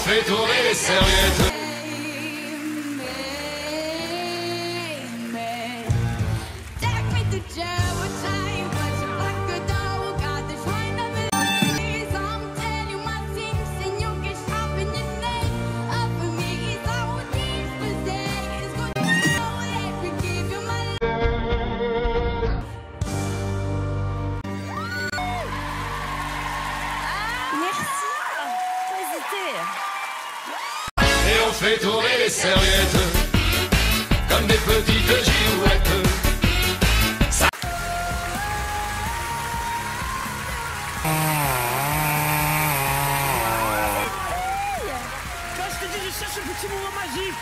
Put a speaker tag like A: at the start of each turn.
A: fait tourner les serviettes. Et on fait tourner les serviettes comme des petites girouettes. Ça...
B: Quand je te dis, je cherche un petit moment magique.